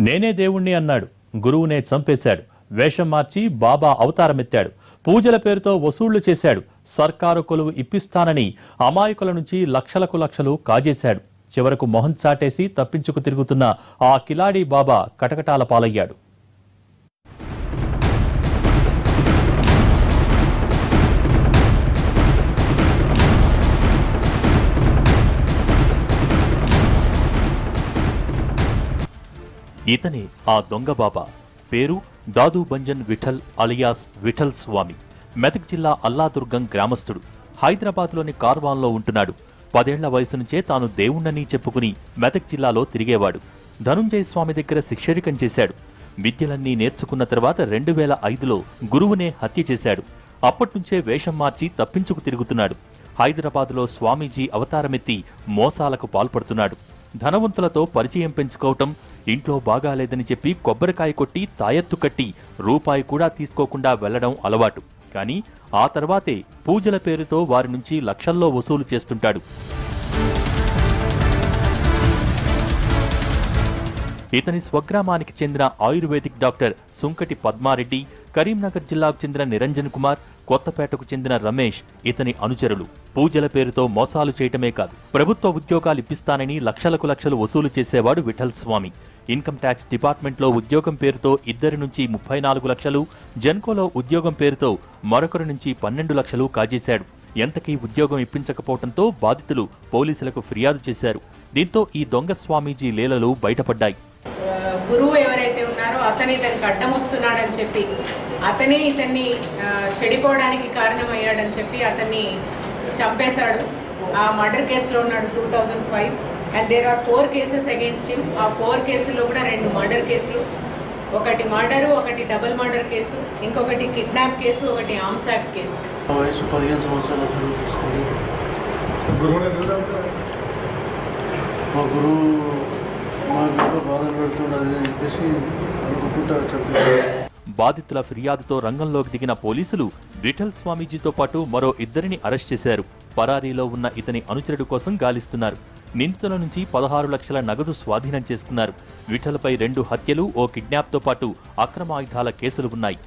నేనే దేవుణ్ణి అన్నాడు. గురువునే చంపేశాడు. వేషం మార్చి బాబా అవతారమెత్తాడు. పూజల పేరుతో వసూళ్ళు చేశాడు. సర్కారు కొలువు ఇప్పిస్తానని అమాయకుల నుంచి లక్షలకు లక్షలు కాజేశాడు. చివరకు మొహం చాటేసి తప్పించుకు తిరుగుతున్న ఆ కిలాడీ బాబా కటకటాల పాలయ్యాడు. ఇతనే ఆ దొంగ బాబా. పేరు దాదు బంజన్ విఠల్ అలియాస్ విఠల్ స్వామి. మెదక్ జిల్లా అల్లాదుర్గం గ్రామస్థుడు. హైదరాబాద్లోని కార్వాన్లో ఉంటున్నాడు. పదేళ్ళ వయసు నుంచే తాను దేవుణ్ణని చెప్పుకుని మెదక్ జిల్లాలో తిరిగేవాడు. ధనుంజయ స్వామి దగ్గర శిక్షరికం చేశాడు. విద్యలన్నీ నేర్చుకున్న తర్వాత రెండు వేల ఐదులో గురువునే హత్య చేశాడు. అప్పట్నుంచే వేషం మార్చి తప్పించుకు తిరుగుతున్నాడు. హైదరాబాదులో స్వామీజీ అవతారమెత్తి మోసాలకు పాల్పడుతున్నాడు. ధనవంతులతో పరిచయం పెంచుకోవటం ఇంట్లో బాగాలేదని చెప్పి కొబ్బరికాయ కొట్టి తాయెత్తు కట్టి రూపాయి కూడా తీసుకోకుండా వెళ్ళడం అలవాటు. కానీ ఆ తర్వాతే పూజల పేరుతో వారి నుంచి లక్షల్లో వసూలు చేస్తుంటాడు. ఇతని స్వగ్రామానికి చెందిన ఆయుర్వేదిక్ డాక్టర్ సుంకటి పద్మారెడ్డి కరీంనగర్ జిల్లాకు చెందిన నిరంజన్ కుమార్ కొత్తపేటకు చెందిన రమేష్ ఇతని అనుచరులు. పూజల పేరుతో మోసాలు చేయటమే కాదు ప్రభుత్వ ఉద్యోగాలు ఇప్పిస్తానని లక్షలకు లక్షలు వసూలు చేసేవాడు విఠల్ స్వామి. ఇన్కమ్ ట్యాక్స్ డిపార్ట్మెంట్లో ఉద్యోగం పేరుతో ఇద్దరి నుంచి ముప్పై నాలుగు లక్షలు జెన్కోలో ఉద్యోగం పేరుతో మరొకరి నుంచి పన్నెండు లక్షలు కాజేశాడు. ఎంతకీ ఉద్యోగం ఇప్పించకపోవడంతో బాధితులు పోలీసులకు ఫిర్యాదు చేశారు. దీంతో ఈ దొంగ స్వామీజీ లీలలు బయటపడ్డాయి. గురువు ఎవరైతే ఉన్నారో అతను ఇతనికి అడ్డం వస్తున్నాడని చెప్పి అతనే ఇతన్ని చెడిపోవడానికి కారణమయ్యాడని చెప్పి అతన్ని చంపేశాడు. ఆ మర్డర్ కేసులో ఉన్నాడు two thousand five. And there are four cases against him ఆ ఫోర్ కేసుల్లో కూడా రెండు మర్డర్ కేసులు. ఒకటి మర్డరు ఒకటి డబుల్ మర్డర్ కేసు ఇంకొకటి కిడ్నాప్ కేసు ఒకటి ఆర్మ్స్ యాక్ట్ కేసు. నా వయసు పదిహేను సంవత్సరాల వస్తుంది. మా గురువు బాధలు చెప్పేసి అనుకుంటా బాధితుల ఫిర్యాదుతో రంగంలోకి దిగిన పోలీసులు విఠల్ స్వామీజీతో పాటు మరో ఇద్దరిని అరెస్ట్ చేశారు. పరారీలో ఉన్న ఇతని అనుచరుడు కోసం గాలిస్తున్నారు. నిందితుల నుంచి పదహారు లక్షల నగదు స్వాధీనం చేసుకున్నారు. విఠల్పై రెండు హత్యలు ఓ కిడ్నాప్తో పాటు అక్రమ ఆయుధాల కేసులు ఉన్నాయి.